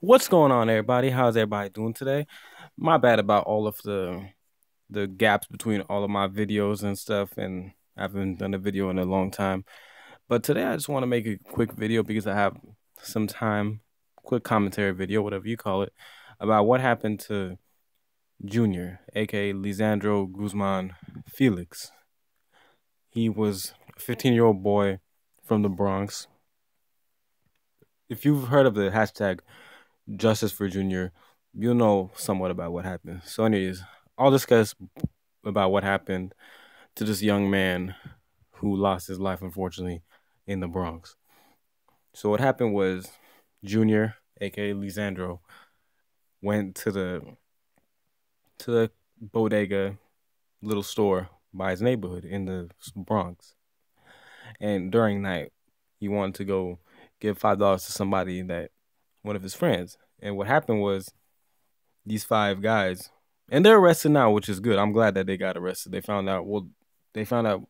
What's going on, everybody? How's everybody doing today? My bad about all of the the gaps between all of my videos and stuff, and I haven't done a video in a long time. But today I just want to make a quick video because I have some time, quick commentary video, whatever you call it, about what happened to Junior, aka Lesandro Guzman Felix. He was a 15 year old boy from the Bronx. If you've heard of the hashtag Justice for Junior, you'll know somewhat about what happened. So, anyways, I'll discuss about what happened to this young man who lost his life, unfortunately, in the Bronx. So, what happened was Junior, aka Lesandro, went to the to the bodega little store by his neighborhood in the Bronx. And during night, he wanted to go give five dollars to somebody that one of his friends. And what happened was these five guys, and they're arrested now, which is good. I'm glad that they got arrested. They found out well, they found out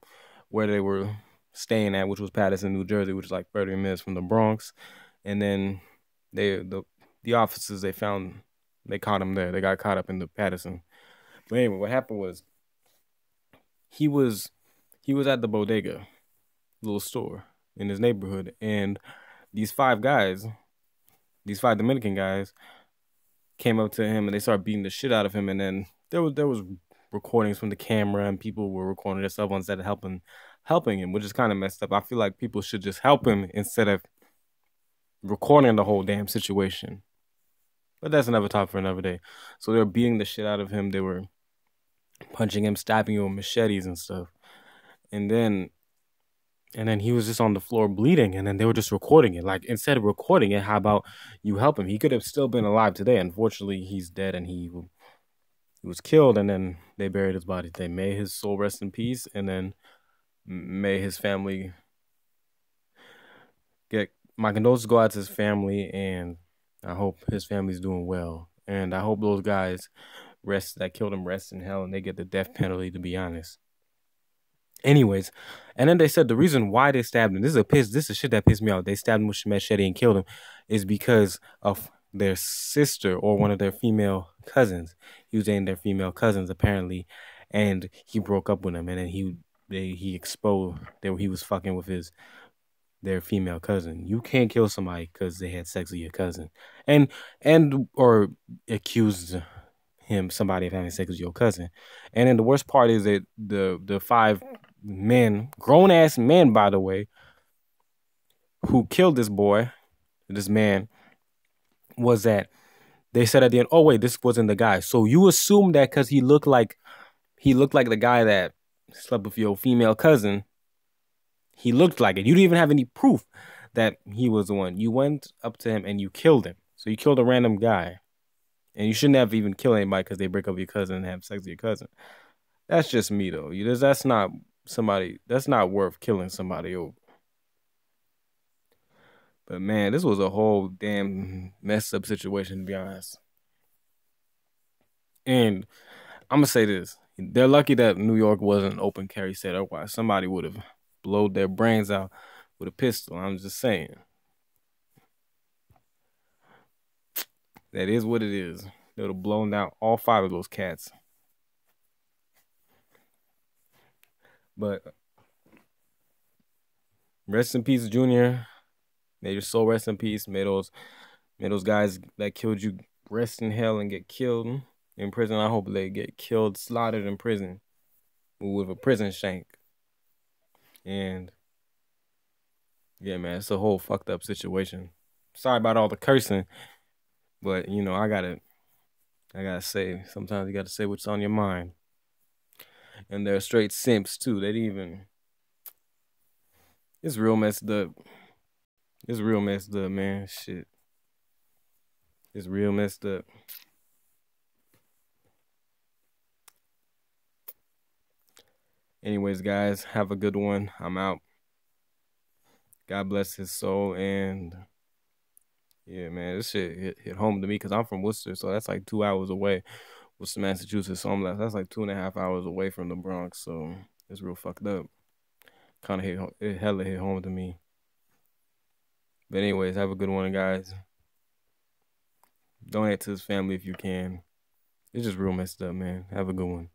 where they were staying at, which was Paterson, New Jersey, which is like 30 minutes from the Bronx. And then they the the officers they found they caught him there. They got caught up in the Paterson. But anyway, what happened was he was he was at the bodega, little store in his neighborhood, and these five guys, these five Dominican guys, came up to him and they started beating the shit out of him. And then there was there was recordings from the camera and people were recording their cell phones that helping helping him, which is kind of messed up. I feel like people should just help him instead of recording the whole damn situation. But that's another topic for another day. So they were beating the shit out of him. They were punching him, stabbing him with machetes and stuff. And then and then he was just on the floor bleeding and then they were just recording it. Like instead of recording it how about you help him? He could have still been alive today. Unfortunately he's dead and he, he was killed and then they buried his body. They may his soul rest in peace and then may his family get my condolences go out to his family and i hope his family's doing well. And i hope those guys rest that killed him rest in hell and they get the death penalty to be honest Anyways, and then they said the reason why they stabbed him. This is a piss. This is shit that pissed me off. They stabbed him with a machete and killed him, is because of their sister or one of their female cousins. He was dating their female cousins apparently, and he broke up with them. And then he they he exposed that he was fucking with his their female cousin. You can't kill somebody because they had sex with your cousin, and and or accused him somebody of having sex with your cousin. And then the worst part is that the the five men, grown ass men, by the way, who killed this boy, this man, was that they said at the end, oh wait, this wasn't the guy. So you assume that because he looked like he looked like the guy that slept with your female cousin, he looked like it. You didn't even have any proof that he was the one. You went up to him and you killed him. So you killed a random guy. And you shouldn't have even killed anybody because they break up with your cousin and have sex with your cousin. That's just me though. You that's not somebody that's not worth killing somebody over. But man, this was a whole damn messed up situation to be honest. And I'm gonna say this: they're lucky that New York wasn't open carry state. Otherwise, somebody would have blowed their brains out with a pistol. I'm just saying. That is what it is. They would have blown out all five of those cats. But rest in peace, Junior. May your soul rest in peace. May those, may those guys that killed you rest in hell and get killed in prison. I hope they get killed, slaughtered in prison with a prison shank. And yeah, man, it's a whole fucked up situation. Sorry about all the cursing, but you know, I gotta, I gotta say, sometimes you gotta say what's on your mind and they're straight simps too. They didn't even. It's real messed up. It's real messed up, man. Shit. It's real messed up. Anyways, guys, have a good one. I'm out. God bless his soul and yeah, man, this shit hit, hit home to me because I'm from Worcester, so that's like two hours away was Massachusetts. So I'm like, that's like two and a half hours away from the Bronx. So it's real fucked up. Kind of hit it hella hit home to me. But anyways, have a good one, guys. donate to his family if you can. It's just real messed up, man. Have a good one.